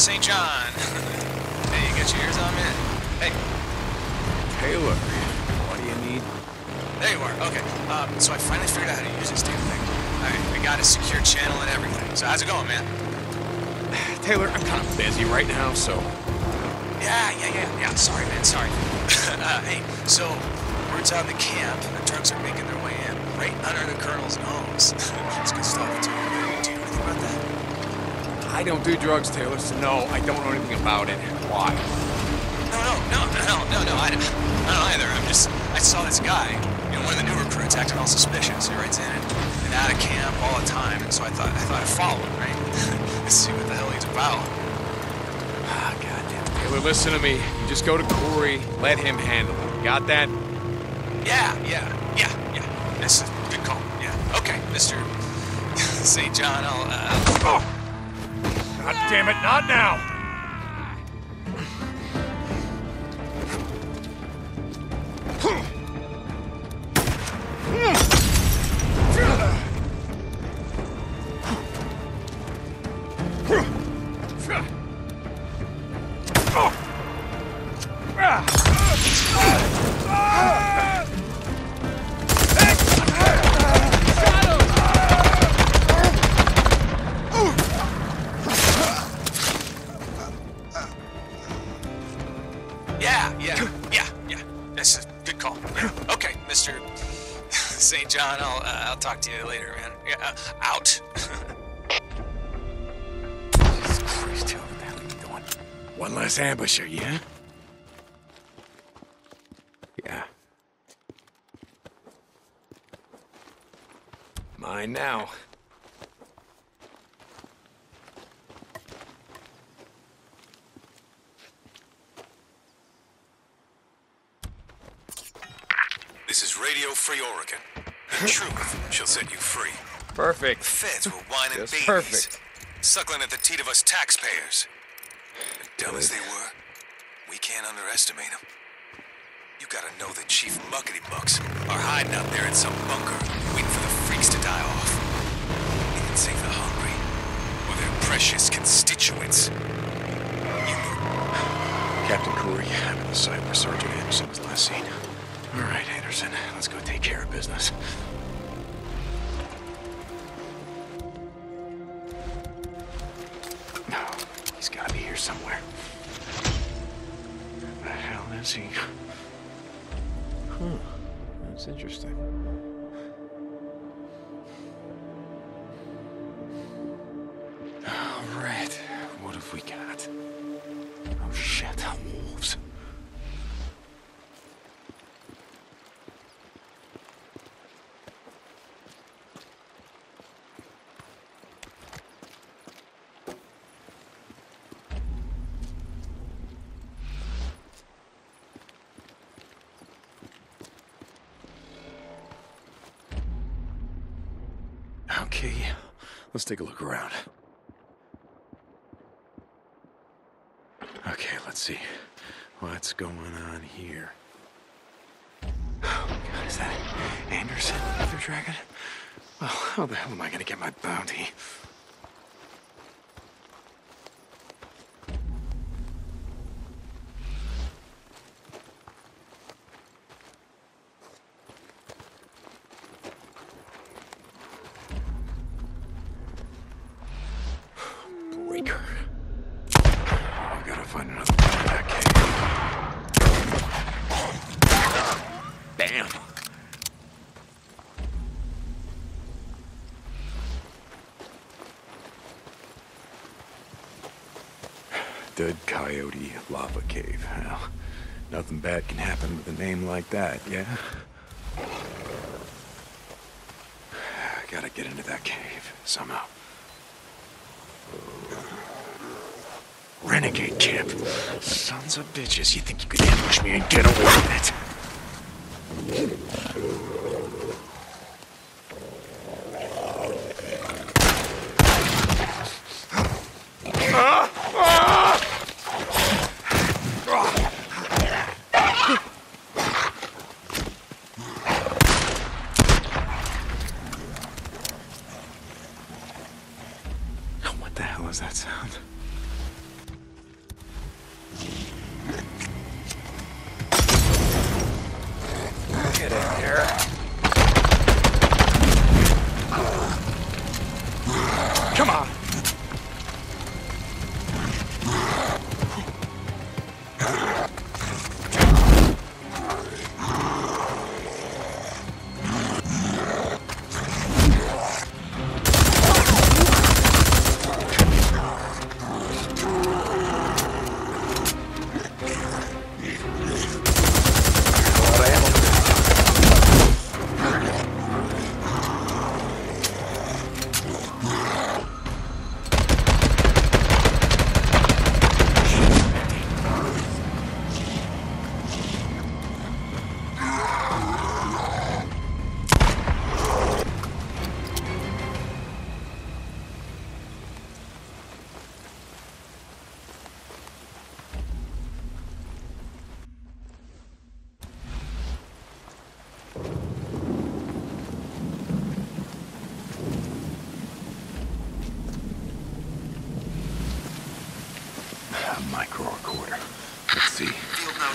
St. John. hey, you got your ears on, man? Hey, Taylor, what do you need? there you are. Okay, um, so I finally figured out how to use this damn thing. Alright, I got a secure channel and everything. So how's it going, man? Taylor, I'm kind of busy right now, so... Yeah, yeah, yeah, yeah. Sorry, man, sorry. uh, hey, so, word's out in the camp. The drugs are making their way in, right under the colonel's nose. It's good stuff. I don't do drugs, Taylor, so no, I don't know anything about it. Why? No, no, no, no, no, no, I don't, I don't either. I'm just, I saw this guy, you know, one of the new recruits acting all suspicious. He writes in and, out of camp all the time, and so I thought, I thought I'd follow him, right? Let's see what the hell he's about. Ah, goddamn. Taylor, listen to me. You just go to Kouri, let him handle it. Got that? Yeah, yeah, yeah, yeah. That's a good call. Yeah. Okay, Mister St. John. I'll. Uh, Oh! God damn it, not now! Out. Jesus Christ, what the hell are you doing? One less ambusher, yeah? Yeah. Mine now. This is Radio Free Oregon. The truth shall set you free. Perfect. Feds were whining Just babies. perfect. Suckling at the teat of us taxpayers. And dumb as they were, we can't underestimate them. You gotta know that Chief Muckety Bucks are hiding out there in some bunker, waiting for the freaks to die off. They can save the hungry, or their precious constituents. You know Captain Kouri, I'm in the site where Sergeant Anderson was last seen. All right, Anderson, let's go take care of business. That's interesting. Okay, let's take a look around. Okay, let's see. What's going on here? Oh, God, is that Anderson, Mother Dragon? Well, how the hell am I gonna get my bounty? Breaker. I gotta find another way to that cave. Damn. Dead Coyote Lava Cave. Well, nothing bad can happen with a name like that, yeah? I gotta get into that cave somehow. Renegade camp. Sons of bitches, you think you could ambush me and get away with it?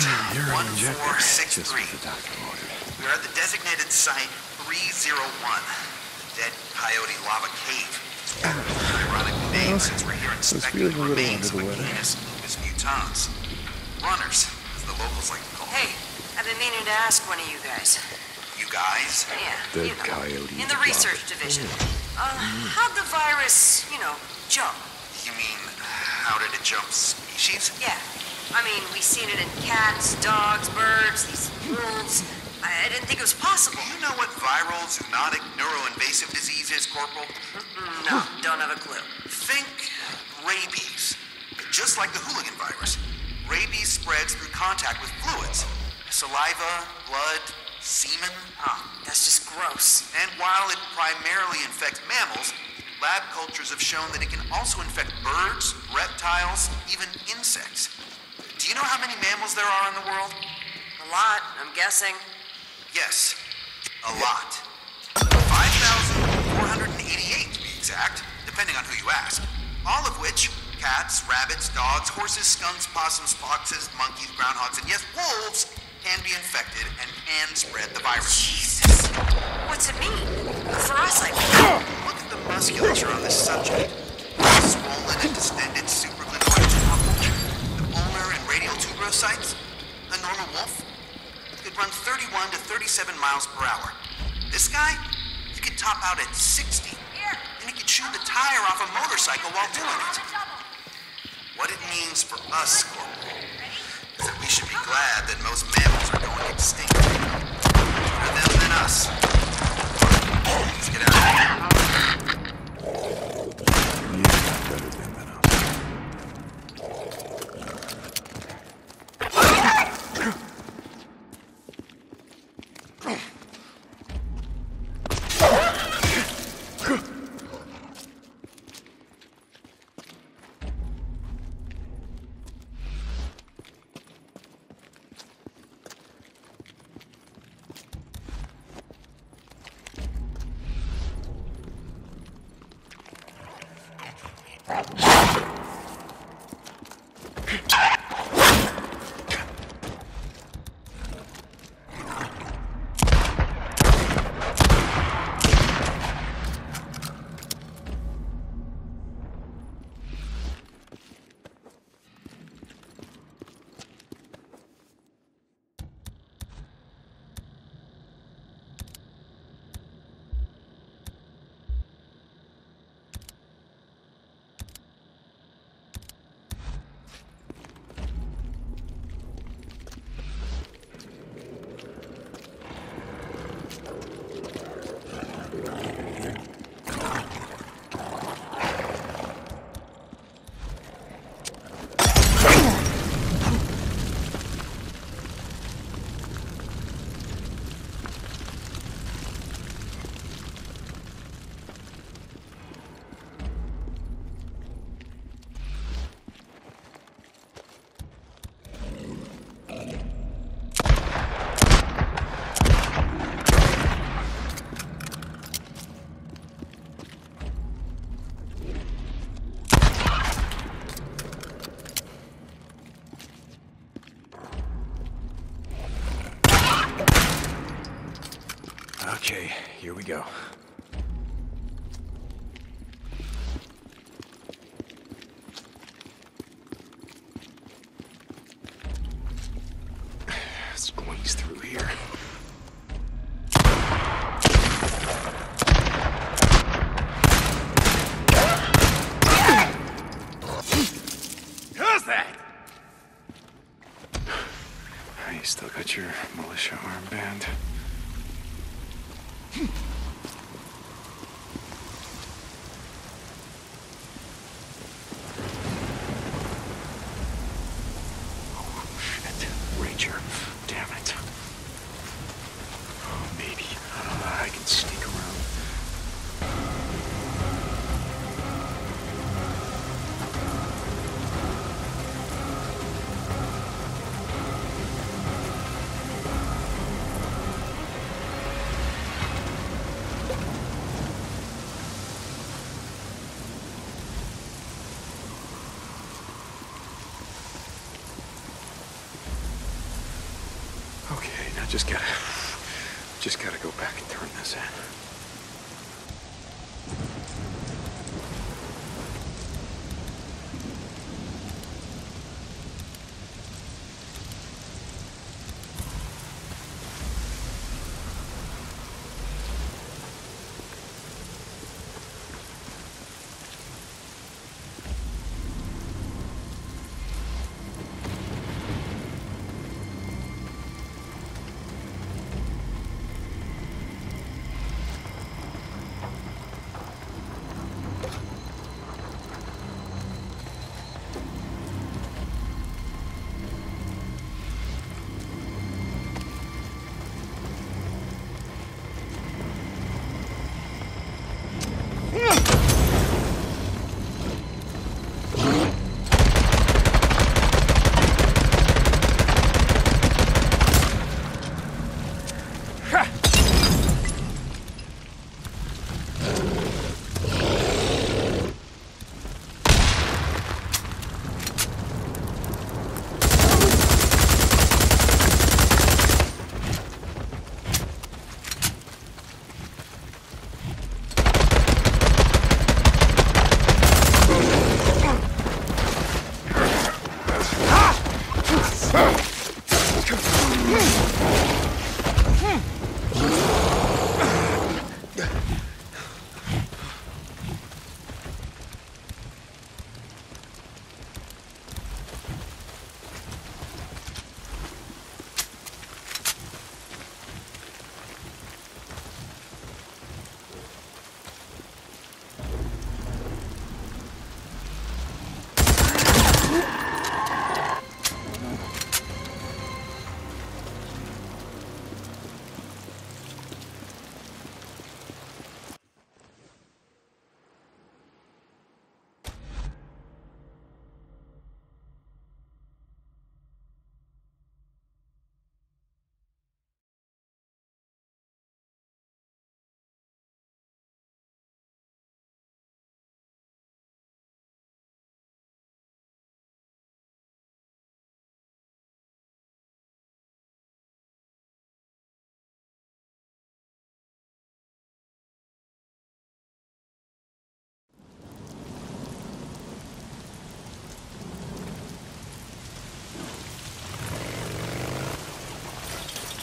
1463. what the doctor ordered. We are at the designated site 301, the Dead Coyote Lava Cave. Ironic name since we're here inspecting feeling the a little remains of under the weather. Canis lupus mutans. Runners, as the locals like to call them. Hey, I've been meaning to ask one of you guys. You guys? Yeah, The you know, coyote in the lava. research division. Uh, how'd the virus, you know, jump? You mean, how did it jump species? Yeah, I mean, we've seen it in cats, dogs, birds, these wolves. I, I didn't think it was possible. Do you know what viral zoonotic neuroinvasive disease is, Corporal? No, don't have a clue. Think rabies. Just like the hooligan virus. Rabies spreads through contact with fluids. Saliva, blood, semen. Oh, that's just gross. And while it primarily infects mammals, lab cultures have shown that it can also infect birds, reptiles, even insects. Do you know how many mammals there are in the world? A lot, I'm guessing. Yes, a lot. 5,488 to be exact, depending on who you ask. All of which, cats, rabbits, dogs, horses, skunks, possums, foxes, monkeys, groundhogs, and yes, wolves, can be infected and can spread the virus. Jesus. What's it mean? For us, I mean. Look at the musculature on this subject. Swollen and distended tuberocytes. A normal wolf could run 31 to 37 miles per hour. This guy, he could top out at 60, and he could chew the tire off a motorcycle while doing it. What it means for us, Corporal, is that we should be glad that most mammals are going extinct. Better them than us. Let's get out of Squeeze through here. How's that? You still got your militia armband. Hmm. Just gotta... Just gotta go back and turn this in.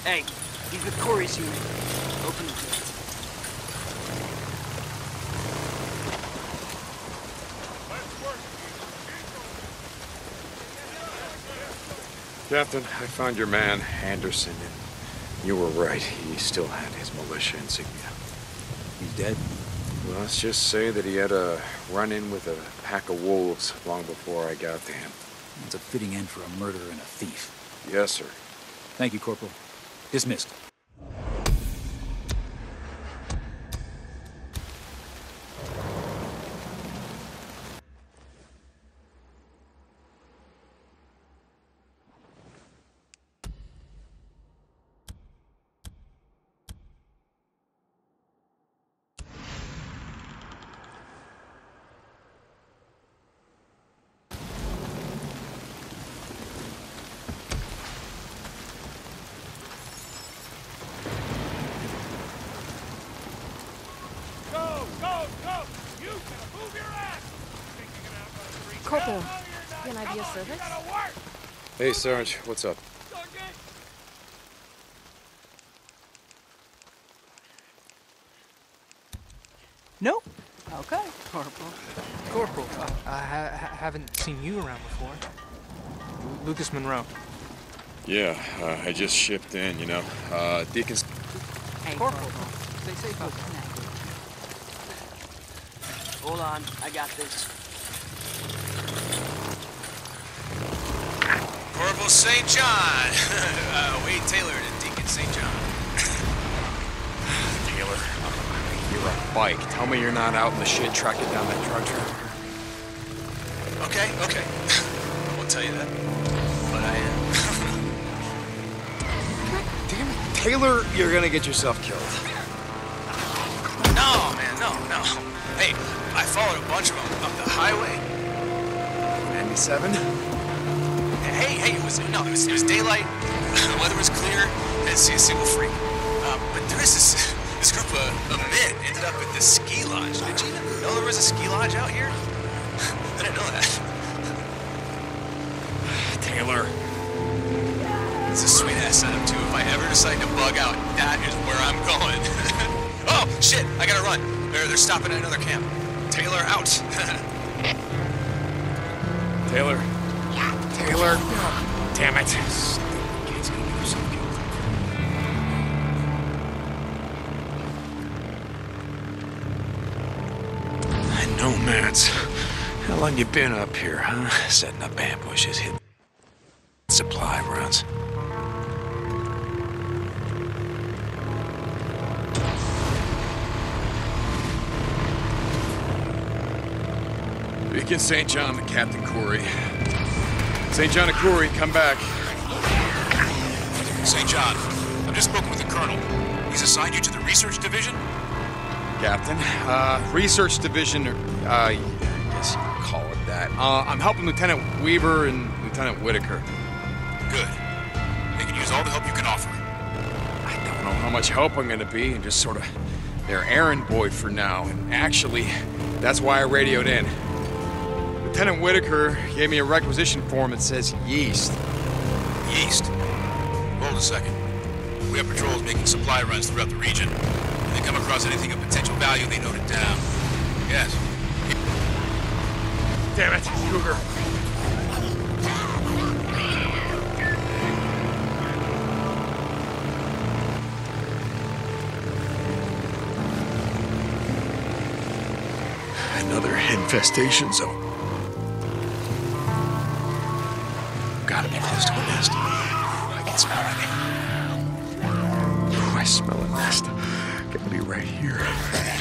Hey, he's with Kouri's unit. Open the door. Captain, I found your man, Anderson, and you were right. He still had his militia insignia. He's dead? Well, let's just say that he had a run-in with a pack of wolves long before I got to him. It's a fitting end for a murderer and a thief. Yes, sir. Thank you, Corporal. Dismissed. Corporal, can I be of service? Hey, Sarge, what's up? Nope. Okay, Corporal. Corporal, uh, I ha- ha- haven't seen you around before. Lu- Lucas Monroe. Yeah, uh, I just shipped in, you know. Uh, Deacon's. Hey, Corporal. Corporal. Stay safe out there. Hold on, I got this. Corporal St. John. uh, Wade Taylor to Deacon St. John. Taylor, you're a bike. Tell me you're not out in the shit tracking down that drug trafficker. Okay, okay. I won't tell you that. But I am. Damn it, Taylor, you're gonna get yourself killed. No, no. Hey, I followed a bunch of them up the highway. 97? Hey, hey, it was no, it was, it was daylight. the weather was clear. I didn't see a single freak. Um, but there is this this group of, of men ended up at this ski lodge. Did you even know there was a ski lodge out here? I didn't know that. Taylor. It's a sweet ass setup too. If I ever decide to bug out, that is where I'm going. oh shit! I gotta run. They're they're stopping at another camp. Taylor out. Taylor. Yeah, Taylor. Damn it. Kid's gonna get yourself killed. I know, Mads. How long you been up here, huh? Setting up ambushes, hitting supply runs. Deacon St. John to Captain Kouri. St. John and Kouri, come back. St. John, I've just spoken with the Colonel. He's assigned you to the research division? Captain. Uh, research division, uh, I guess you could call it that. Uh, I'm helping Lieutenant Weaver and Lieutenant Whitaker. Good. They can use all the help you can offer. I don't know how much help I'm gonna be, and just sort of their errand boy for now. And actually, that's why I radioed in. Lieutenant Whitaker gave me a requisition form that says yeast. Yeast. Hold a second. We have patrols making supply runs throughout the region. When they come across anything of potential value, they note it down. Yes. Damn it, Cougar. Another infestation zone. Right here.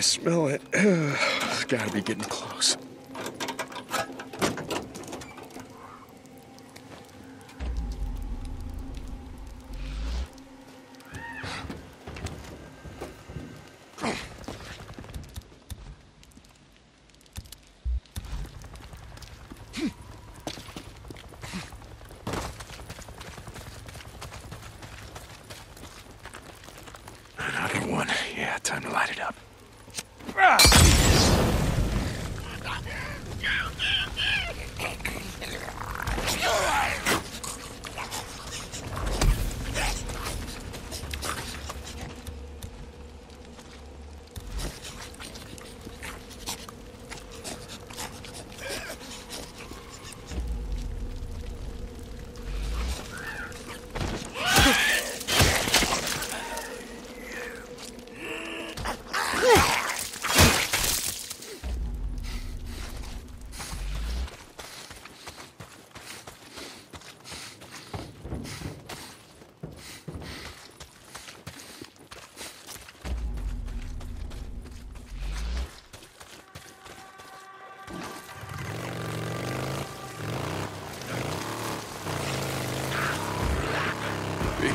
I smell it. it's gotta be getting close. Another one. Yeah, time to light it up.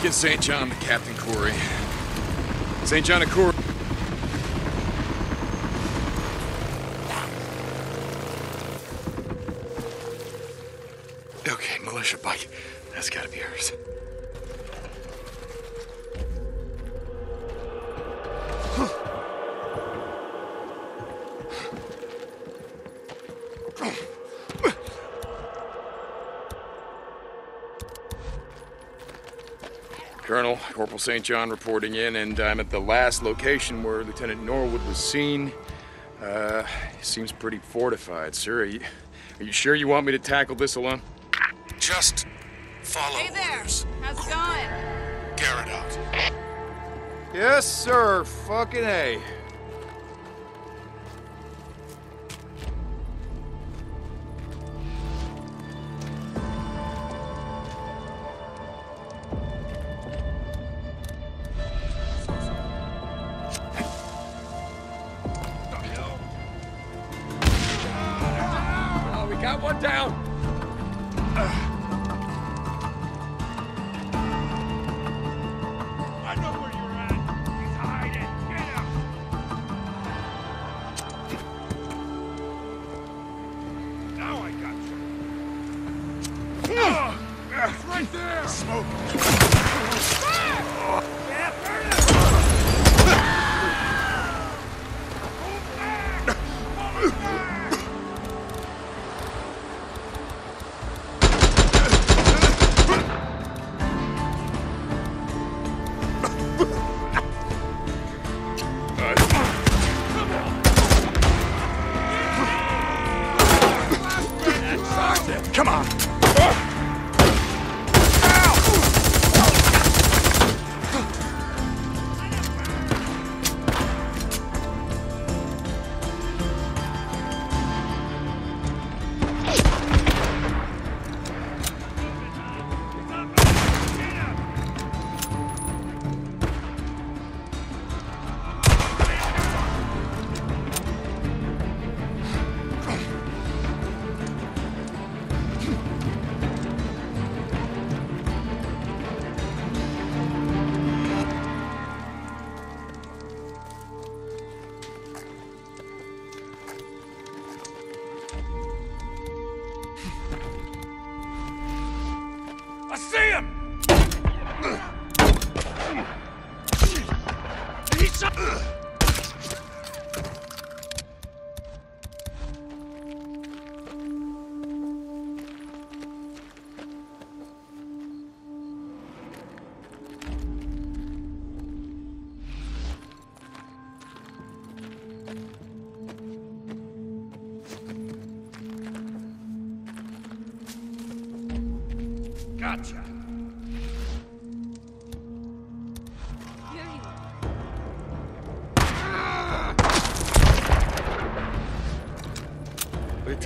Deacon St. John to Captain Kouri. St. John to Kouri. St. John reporting in, and I'm at the last location where Lieutenant Norwood was seen. Uh, seems pretty fortified, sir. Are you, are you sure you want me to tackle this alone? Just follow Hey there! orders. How's it going? Garrett out. Yes, sir. Fucking A. down. Come on. Yeah.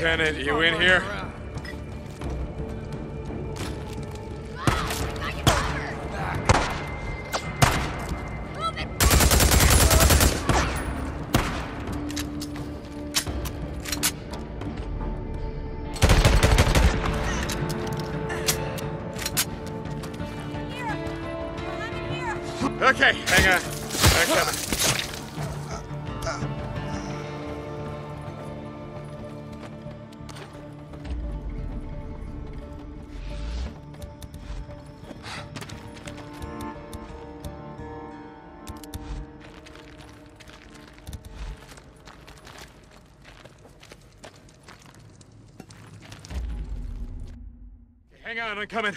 Lieutenant, you in here? Okay, hang on. I'm. Coming.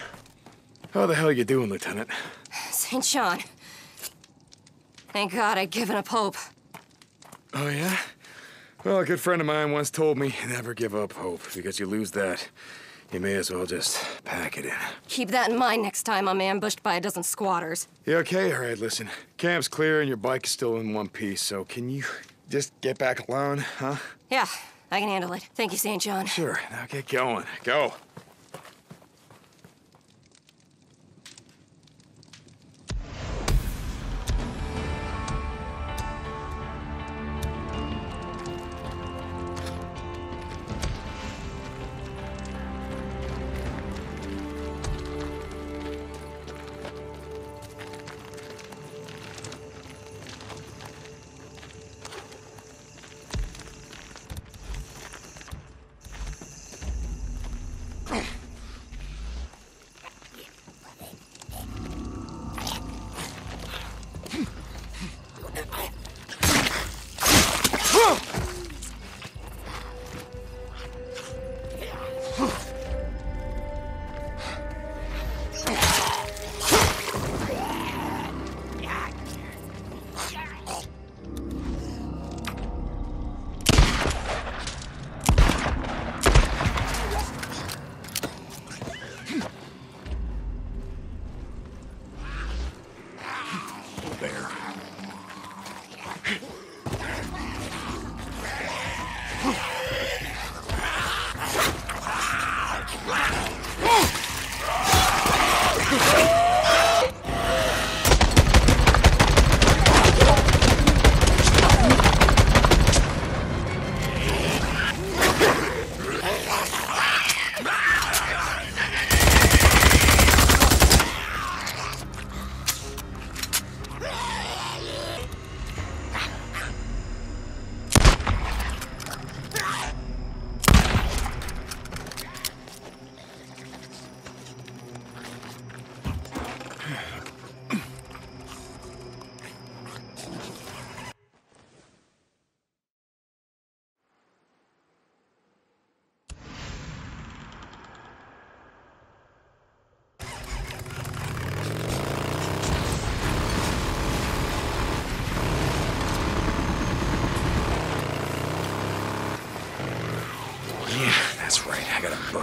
How the hell you doing, Lieutenant? St. John. Thank God I'd given up hope. Oh, yeah? Well, a good friend of mine once told me, never give up hope, because you lose that, you may as well just pack it in. Keep that in mind next time I'm ambushed by a dozen squatters. You okay? All right, listen. Camp's clear and your bike is still in one piece, so can you just get back alone, huh? Yeah, I can handle it. Thank you, St. John. Sure. Now get going. Go. There.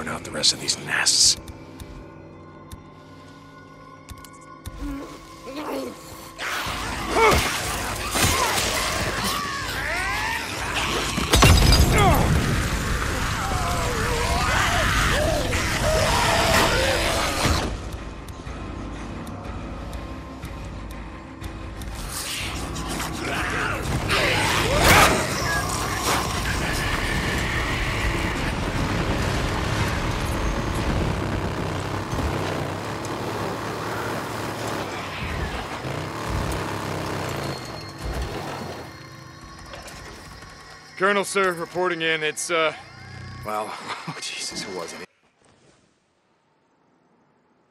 Burn out the rest of these nests. Colonel, sir, reporting in. It's, uh, well, oh, Jesus, it wasn't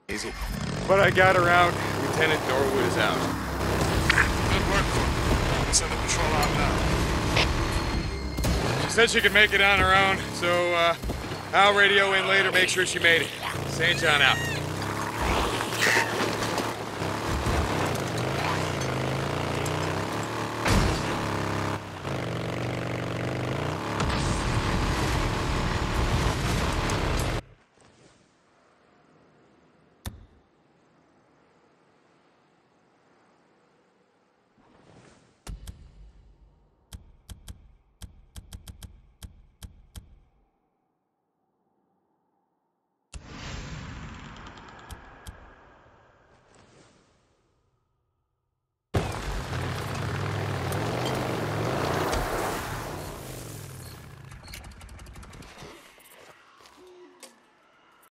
easy. But I got around. Lieutenant Norwood is out. Good work, Corporal. Send the patrol out now. She said she could make it on her own, so, uh, I'll radio in later, make sure she made it. St. John out.